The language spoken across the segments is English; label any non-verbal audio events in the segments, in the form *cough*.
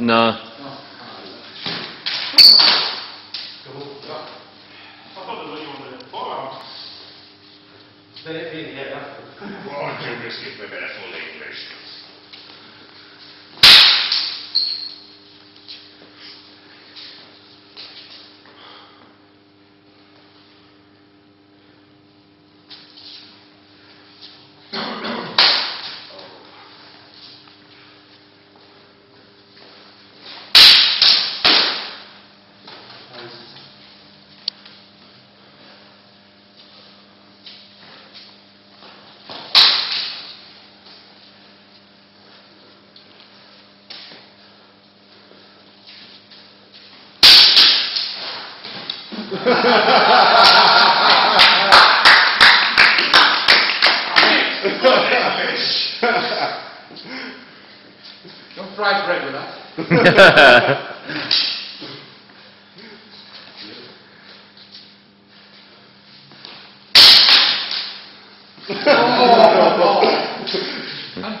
No. One, two, biscuit with a full English. *laughs* Don't fry bread with that. *laughs* *laughs* Oh, and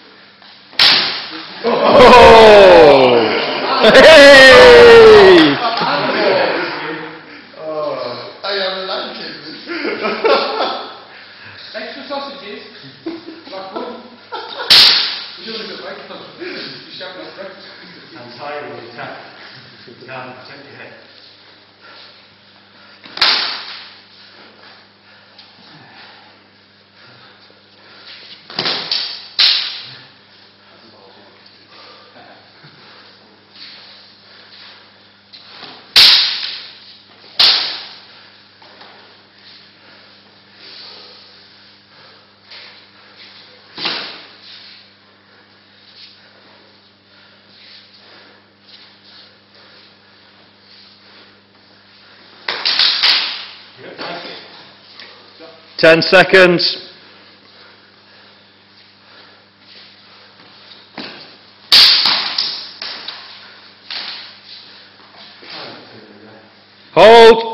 Oh! Hey! I am liking this. Extra sausages. Blackwood. You don't look like them. You shout at breakfast. I'm tired of the attack. Down, protect your head. 10 seconds. Hold.